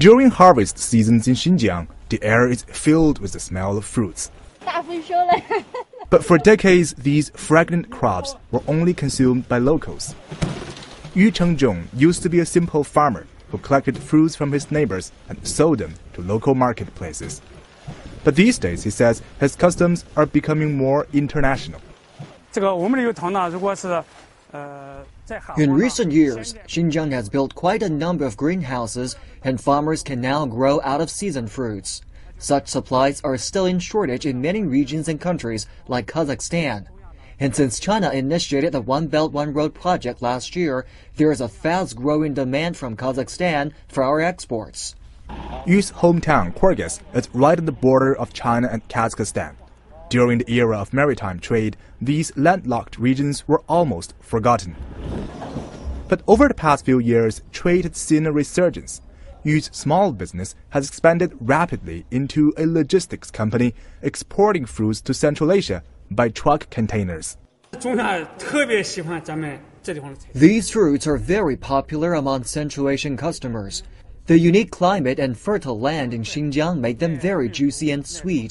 During harvest seasons in Xinjiang, the air is filled with the smell of fruits. But for decades, these fragrant crops were only consumed by locals. Yu Chengjong used to be a simple farmer who collected fruits from his neighbors and sold them to local marketplaces. But these days, he says, his customs are becoming more international. 这个我们的油塘呢，如果是呃在韩 In recent years, Xinjiang has built quite a number of greenhouses, and farmers can now grow out of season fruits. Such supplies are still in shortage in many regions and countries like Kazakhstan. And since China initiated the One Belt One Road project last year, there is a fast growing demand from Kazakhstan for our exports. Yu's hometown, Khorgas, is right on the border of China and Kazakhstan. During the era of maritime trade, these landlocked regions were almost forgotten. But over the past few years, trade had seen a resurgence. Yu's small business has expanded rapidly into a logistics company exporting fruits to Central Asia by truck containers. These fruits are very popular among Central Asian customers. The unique climate and fertile land in Xinjiang make them very juicy and sweet.